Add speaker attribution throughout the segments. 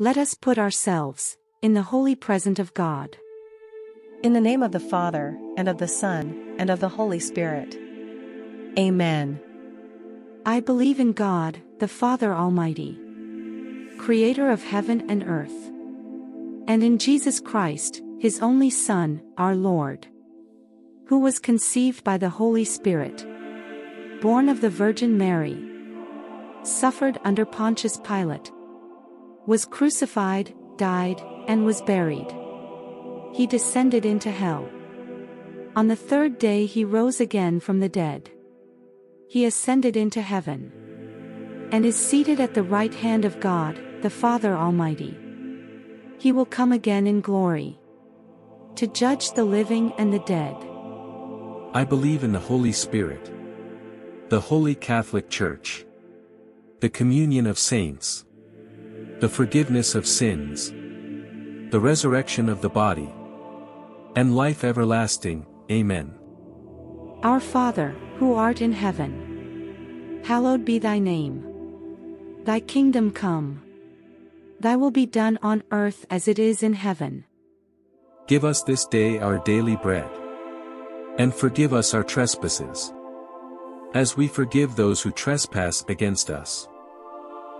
Speaker 1: Let us put ourselves in the holy presence of God.
Speaker 2: In the name of the Father, and of the Son, and of the Holy Spirit. Amen.
Speaker 1: I believe in God, the Father Almighty, creator of heaven and earth, and in Jesus Christ, his only Son, our Lord, who was conceived by the Holy Spirit, born of the Virgin Mary, suffered under Pontius Pilate, was crucified, died, and was buried. He descended into hell. On the third day he rose again from the dead. He ascended into heaven. And is seated at the right hand of God, the Father Almighty. He will come again in glory. To judge the living and the dead.
Speaker 3: I believe in the Holy Spirit. The Holy Catholic Church. The communion of saints. The forgiveness of sins. The resurrection of the body. And life everlasting, Amen.
Speaker 1: Our Father, who art in heaven. Hallowed be thy name. Thy kingdom come. Thy will be done on earth as it is in heaven.
Speaker 3: Give us this day our daily bread. And forgive us our trespasses. As we forgive those who trespass against us.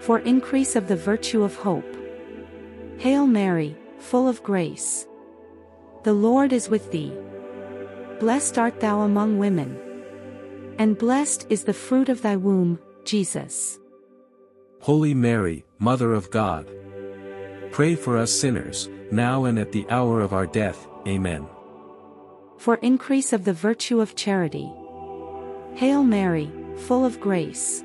Speaker 1: For increase of the virtue of hope. Hail Mary, full of grace. The Lord is with thee. Blessed art thou among women. And blessed is the fruit of thy womb, Jesus.
Speaker 3: Holy Mary, Mother of God. Pray for us sinners, now and at the hour of our death, Amen.
Speaker 1: For increase of the virtue of charity. Hail Mary, full of grace.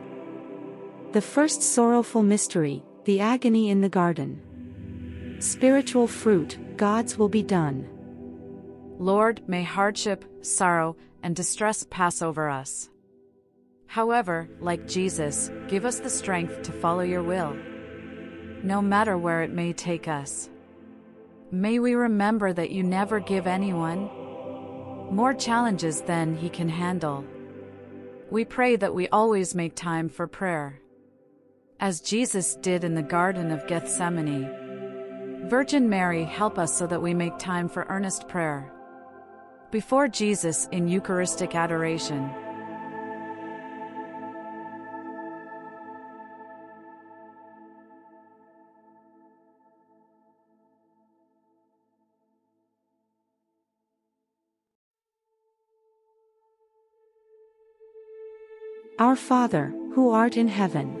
Speaker 1: The first sorrowful mystery, the agony in the garden. Spiritual fruit, God's will be done.
Speaker 4: Lord, may hardship, sorrow, and distress pass over us. However, like Jesus, give us the strength to follow your will. No matter where it may take us. May we remember that you never give anyone more challenges than he can handle. We pray that we always make time for prayer. As Jesus did in the Garden of Gethsemane. Virgin Mary, help us so that we make time for earnest prayer. Before Jesus in Eucharistic adoration.
Speaker 1: Our Father, who art in heaven.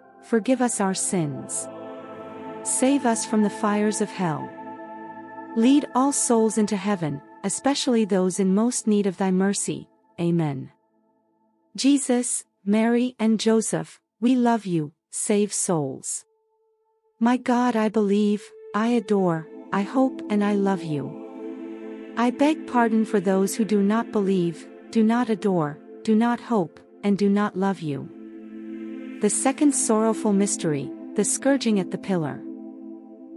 Speaker 1: forgive us our sins. Save us from the fires of hell. Lead all souls into heaven, especially those in most need of thy mercy. Amen. Jesus, Mary and Joseph, we love you, save souls. My God I believe, I adore, I hope and I love you. I beg pardon for those who do not believe, do not adore, do not hope, and do not love you. The second sorrowful mystery, the scourging at the pillar.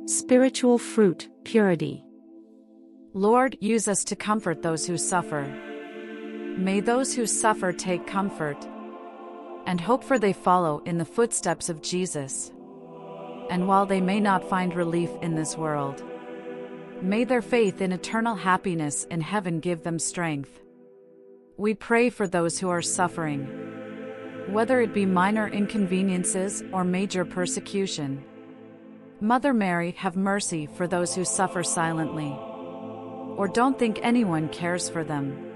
Speaker 1: Spiritual fruit, purity.
Speaker 4: Lord, use us to comfort those who suffer. May those who suffer take comfort and hope for they follow in the footsteps of Jesus. And while they may not find relief in this world, may their faith in eternal happiness in heaven give them strength. We pray for those who are suffering, whether it be minor inconveniences or major persecution. Mother Mary, have mercy for those who suffer silently, or don't think anyone cares for them.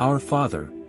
Speaker 3: Our Father,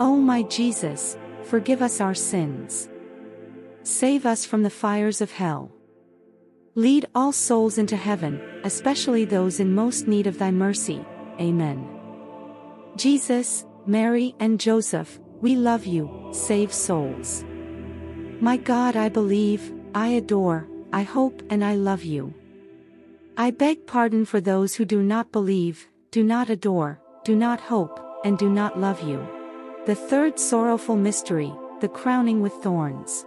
Speaker 1: O my Jesus, forgive us our sins. Save us from the fires of hell. Lead all souls into heaven, especially those in most need of thy mercy. Amen. Jesus, Mary, and Joseph, we love you, save souls. My God, I believe, I adore, I hope, and I love you. I beg pardon for those who do not believe, do not adore, do not hope, and do not love you. The third sorrowful mystery, the crowning with thorns.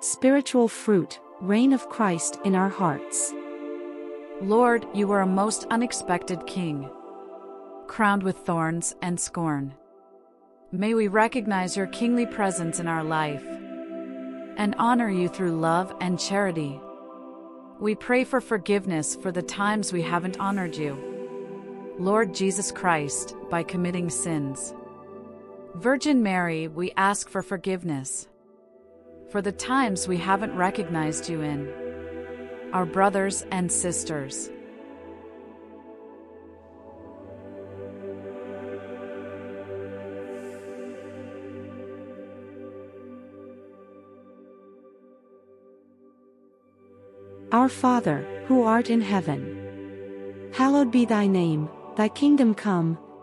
Speaker 1: Spiritual fruit, reign of Christ in our hearts.
Speaker 4: Lord, you are a most unexpected King, crowned with thorns and scorn. May we recognize your kingly presence in our life and honor you through love and charity. We pray for forgiveness for the times we haven't honored you. Lord Jesus Christ, by committing sins. Virgin Mary, we ask for forgiveness for the times we haven't recognized you in. Our brothers and sisters.
Speaker 1: Our Father, who art in heaven. Hallowed be thy name, thy kingdom come,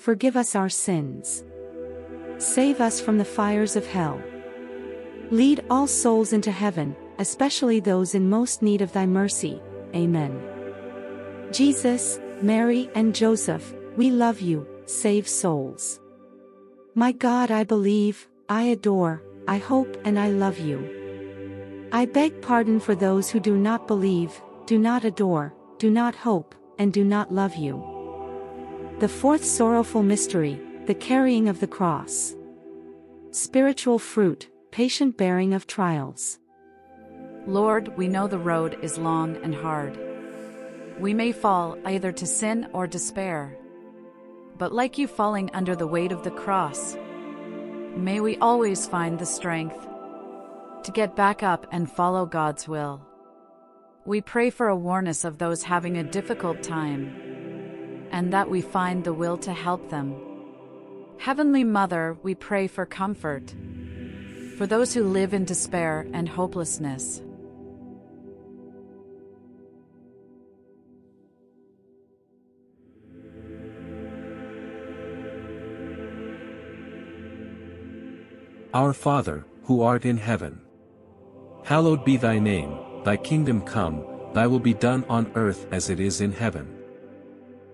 Speaker 1: forgive us our sins. Save us from the fires of hell. Lead all souls into heaven, especially those in most need of thy mercy. Amen. Jesus, Mary and Joseph, we love you, save souls. My God I believe, I adore, I hope and I love you. I beg pardon for those who do not believe, do not adore, do not hope, and do not love you. The fourth sorrowful mystery, the carrying of the cross. Spiritual fruit, patient bearing of trials.
Speaker 4: Lord, we know the road is long and hard. We may fall either to sin or despair. But like you falling under the weight of the cross, may we always find the strength to get back up and follow God's will. We pray for awareness of those having a difficult time, and that we find the will to help them. Heavenly Mother, we pray for comfort for those who live in despair and hopelessness.
Speaker 3: Our Father, who art in heaven. Hallowed be thy name, thy kingdom come, thy will be done on earth as it is in heaven.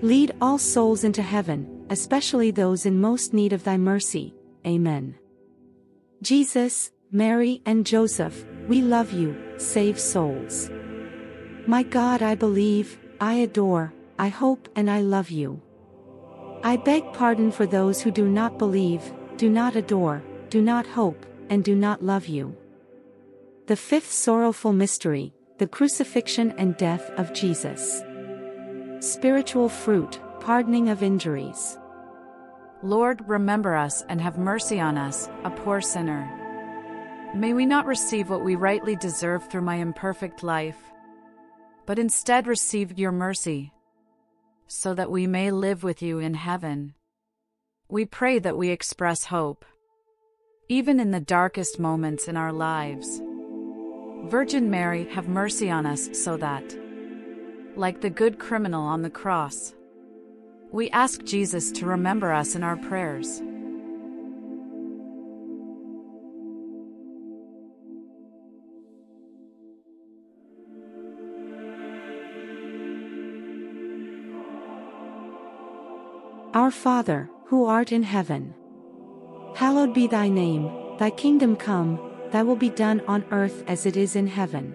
Speaker 1: Lead all souls into heaven, especially those in most need of thy mercy. Amen. Jesus, Mary and Joseph, we love you, save souls. My God I believe, I adore, I hope and I love you. I beg pardon for those who do not believe, do not adore, do not hope, and do not love you. The fifth sorrowful mystery, the crucifixion and death of Jesus. Spiritual fruit, pardoning of injuries.
Speaker 4: Lord, remember us and have mercy on us, a poor sinner. May we not receive what we rightly deserve through my imperfect life, but instead receive your mercy, so that we may live with you in heaven. We pray that we express hope, even in the darkest moments in our lives. Virgin Mary, have mercy on us so that, like the good criminal on the cross, we ask Jesus to remember us in our prayers.
Speaker 1: Our Father, who art in heaven, hallowed be thy name, thy kingdom come, thy will be done on earth as it is in heaven.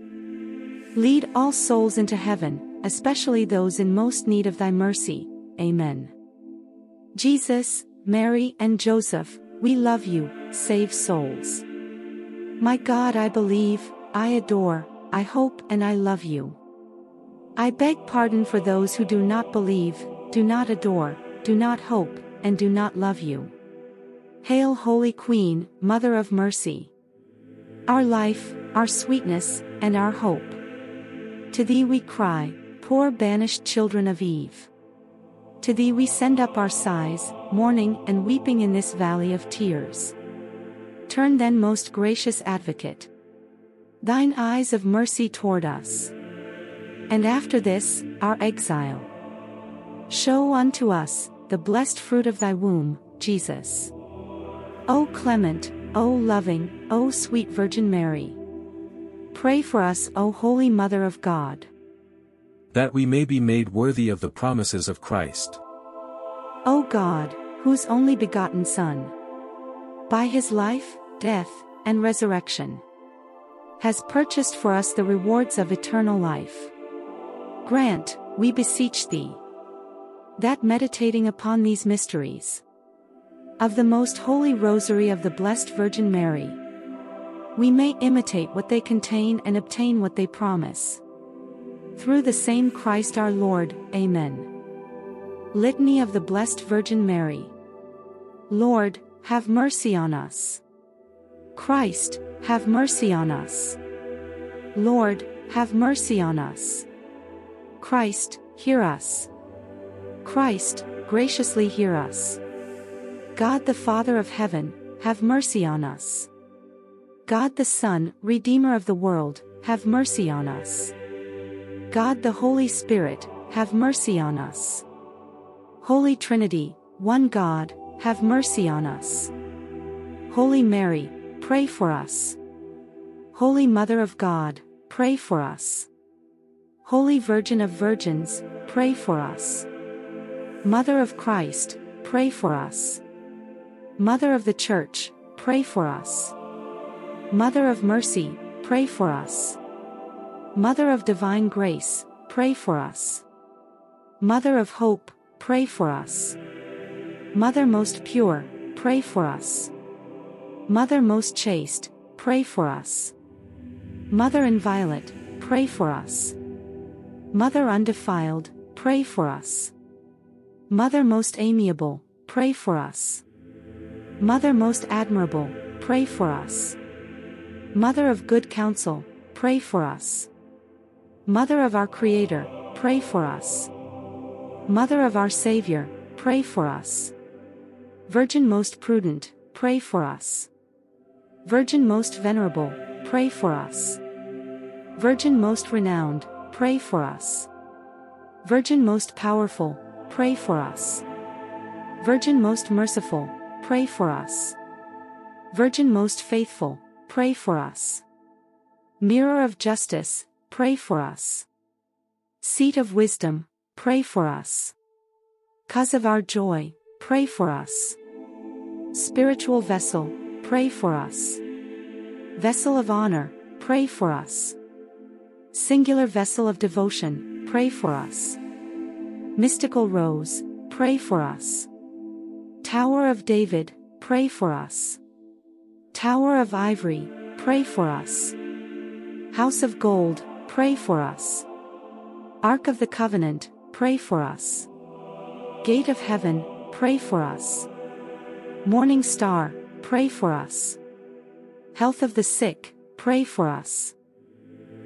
Speaker 1: Lead all souls into heaven, especially those in most need of thy mercy. Amen. Jesus, Mary and Joseph, we love you, save souls. My God I believe, I adore, I hope and I love you. I beg pardon for those who do not believe, do not adore, do not hope, and do not love you. Hail Holy Queen, Mother of Mercy. Our life, our sweetness, and our hope. To thee we cry, poor banished children of Eve. To thee we send up our sighs, mourning and weeping in this valley of tears. Turn then most gracious advocate. Thine eyes of mercy toward us. And after this, our exile. Show unto us, the blessed fruit of thy womb, Jesus. O clement, O loving, O sweet Virgin Mary. Pray for us, O Holy Mother of God.
Speaker 3: That we may be made worthy of the promises of Christ.
Speaker 1: O God, whose only begotten Son, by his life, death, and resurrection, has purchased for us the rewards of eternal life. Grant, we beseech thee, that meditating upon these mysteries of the most holy rosary of the Blessed Virgin Mary, we may imitate what they contain and obtain what they promise. Through the same Christ our Lord, Amen. Litany of the Blessed Virgin Mary. Lord, have mercy on us. Christ, have mercy on us. Lord, have mercy on us. Christ, hear us. Christ, graciously hear us. God the Father of heaven, have mercy on us. God the Son, Redeemer of the world, have mercy on us. God the Holy Spirit, have mercy on us. Holy Trinity, one God, have mercy on us. Holy Mary, pray for us. Holy Mother of God, pray for us. Holy Virgin of Virgins, pray for us. Mother of Christ, pray for us. Mother of the Church, pray for us. Mother of Mercy, pray for us. Mother of Divine Grace, pray for us. Mother of Hope, pray for us. Mother most pure, pray for us. Mother most chaste, pray for us. Mother inviolate, pray for us. Mother undefiled, pray for us. Mother most amiable, pray for us. Mother most admirable, pray for us. Mother of good counsel, pray for us. Mother of our Creator, pray for us. Mother of our Savior, pray for us. Virgin most prudent, pray for us. Virgin most venerable, pray for us. Virgin most renowned, pray for us. Virgin most powerful, pray for us. Virgin most merciful, pray for us. Virgin most faithful, pray for us. Mirror of justice, pray for us. Seat of wisdom, pray for us. Cause of our joy, pray for us. Spiritual vessel, pray for us. Vessel of honor, pray for us. Singular vessel of devotion, pray for us. Mystical rose, pray for us. Tower of David, pray for us. Tower of Ivory, pray for us. House of Gold, pray for us. Ark of the Covenant, pray for us. Gate of Heaven, pray for us. Morning Star, pray for us. Health of the sick, pray for us.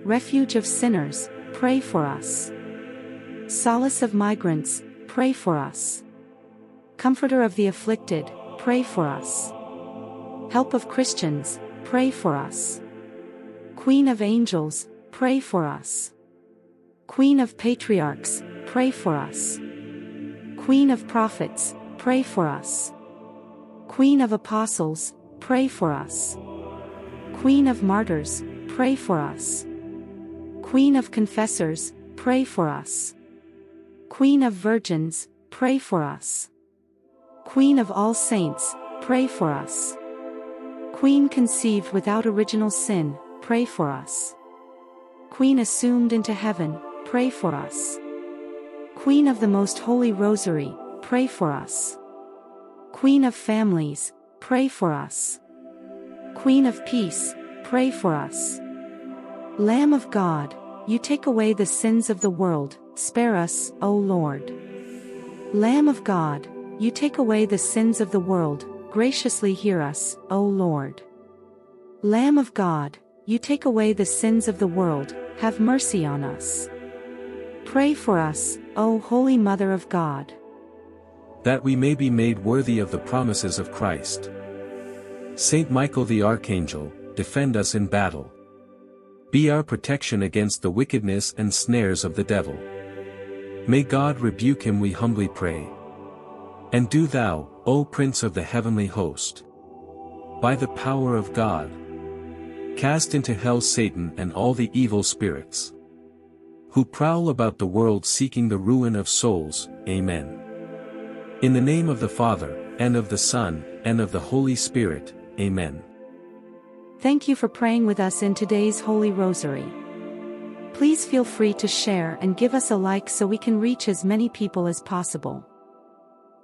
Speaker 1: Refuge of sinners, pray for us. Solace of migrants, pray for us. Comforter of the afflicted, pray for us. Help of Christians, pray for us. Queen of angels, pray for us. Queen of patriarchs, pray for us. Queen of prophets, pray for us. Queen of apostles, pray for us. Queen of martyrs, pray for us. Queen of confessors, pray for us. Queen of virgins, pray for us. Queen of all saints, pray for us. Queen conceived without original sin, pray for us. Queen assumed into heaven, pray for us. Queen of the Most Holy Rosary, pray for us. Queen of Families, pray for us. Queen of Peace, pray for us. Lamb of God, you take away the sins of the world, spare us, O Lord. Lamb of God, you take away the sins of the world, graciously hear us, O Lord. Lamb of God, you take away the sins of the world, have mercy on us. Pray for us, O Holy Mother of God.
Speaker 3: That we may be made worthy of the promises of Christ. Saint Michael the Archangel, defend us in battle. Be our protection against the wickedness and snares of the devil. May God rebuke him we humbly pray. And do thou, O Prince of the heavenly host, by the power of God, cast into hell Satan and all the evil spirits, who prowl about the world seeking the ruin of souls, Amen. In the name of the Father, and of the Son, and of the Holy Spirit, Amen.
Speaker 1: Thank you for praying with us in today's Holy Rosary. Please feel free to share and give us a like so we can reach as many people as possible.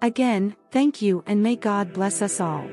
Speaker 1: Again, thank you and may God bless us all.